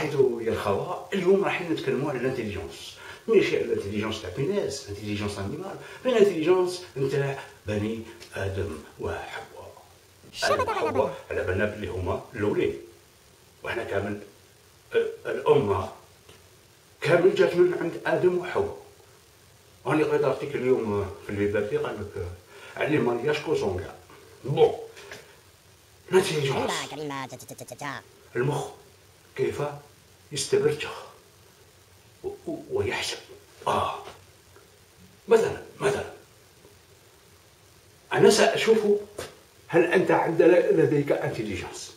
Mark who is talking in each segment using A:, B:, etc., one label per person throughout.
A: لاحظوا يا الخوة اليوم راح نتكلموا على ال intelligence ماشي على ال intelligence تاع بيناس ال intelligence animale غير ال intelligence نتاع بني آدم وحواء. حواء على بالنا بلي هما الأولين. وحنا كامل الأمة كامل جات من عند آدم وحواء. راني قريت article اليوم في البيباتي قال لك les mariages consanguins. bon. ال intelligence المخ. كيف يستبرجخ ويحسب. آه. مثلا مثلا. أنا سأشوف هل أنت عند لديك intelligence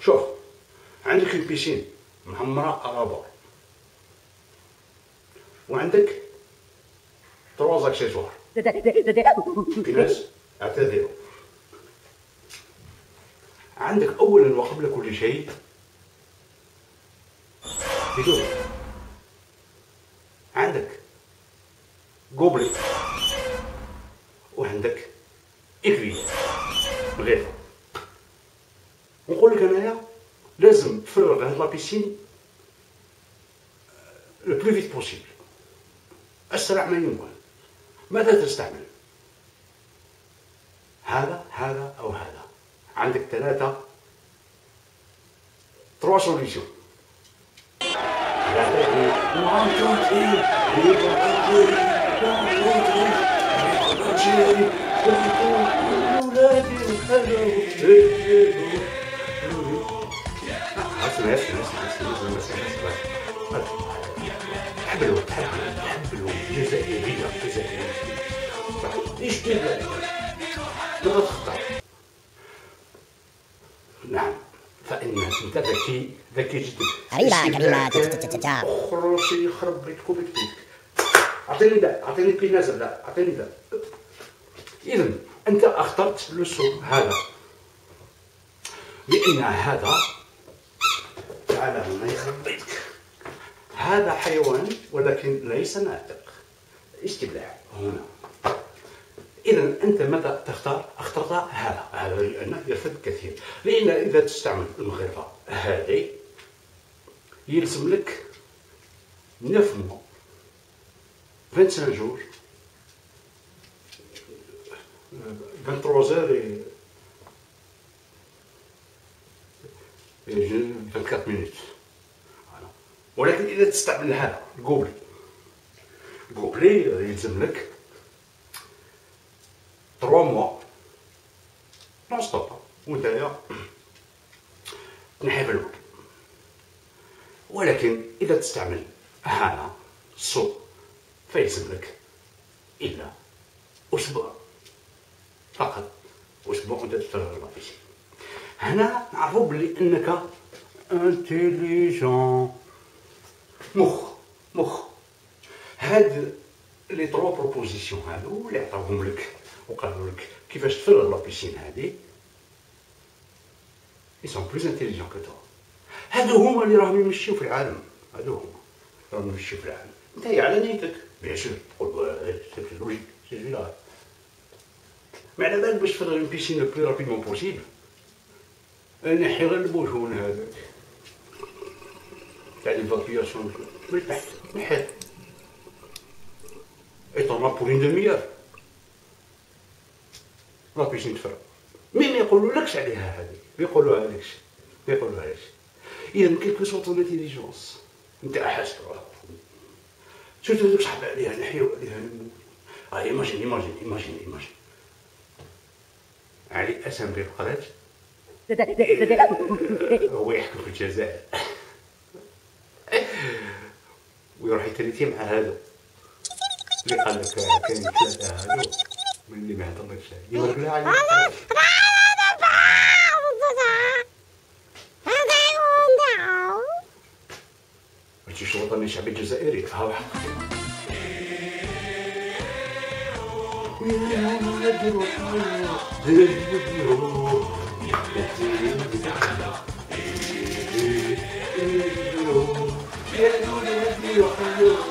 A: شوف عندك ال piscine معمرة à ras bord وعندك تروز اكسسوار في ناس اعتذروا. عندك اولا وقبل كل شيء بدون عندك قبلي وعندك إكري غير نقول لك أنايا لازم تفرغ هاد لابيسين le plus vite possible اسرع ما يمكن ماذا تستعمل؟ هذا هذا أو هذا. عندك ثلاثة. trois solutions حبلوا حبلوا جزائرية جزائرية إيش تبغى؟ ماذا تختار؟ فإن أنت ذكي ذكي جدا.
B: غريبة
A: خروشي يخرب بيتك وبيتك. أعطيني ذا أعطيني بينازل ذا أعطيني ذا إذا أنت أخترت لسو هذا. لأن هذا تعال هنا يخرب بيتك. هذا حيوان ولكن ليس ناطق. استبلاع هنا. اذا أنت ماذا تختار؟ أخترت هذا. هذا لأنه يرفد كثير. لأن إذا تستعمل المغرفه هذه يلزم لك 9 مو 25 جور 23 زار 24 minutes ولكن إذا تستعمل هذا ال gobelet ال gobelet يلزم لك 3 mois non-stop ونتايا تنحي في الوقت. ولكن إذا تستعمل هذا ال seau فيلزم لك إلا أسبوع. فقط أسبوع وانت تفرغ ال piscine هنا نعرفوا بلي إنك intelligent مخ. مخ. هاد لي trois propositions هادو اللي عطاوهم لك. وقالوا لك كيفاش تفرغ la piscine هادي ils sont plus intelligents que toi هادو هما اللي راهم يمشيو في العالم هادو هما راهم يمشيو في العالم انت على نيتك bien sûr تقول c'est logique c'est général ما على بالك باش تفرغ ال piscine le plus rapidement possible نحي غير ال bouchon هذاك تاع l'évacuation من تحت نحيه et en une demi-heure ما بيش نتفرق مين ما يقولوا لكش عليها هذه؟ ما يقولوها لكش. ما اذا quelle que soit ton intelligence نتاع حاجة شفت هذوك صحاب عليها نحيو عليها نموت؟ آه ايماجين ايماجين ايماجين ايماجين علي أسم بالقرات هو يحكم في الجزائر. ويروح يتريتي مع هادو اللي قال لك كاين ثلاثة هادو من اللي بهضر لك شي يورك لها هادشي شو الوطني الشعبي الجزائري ها واحد. Yeah.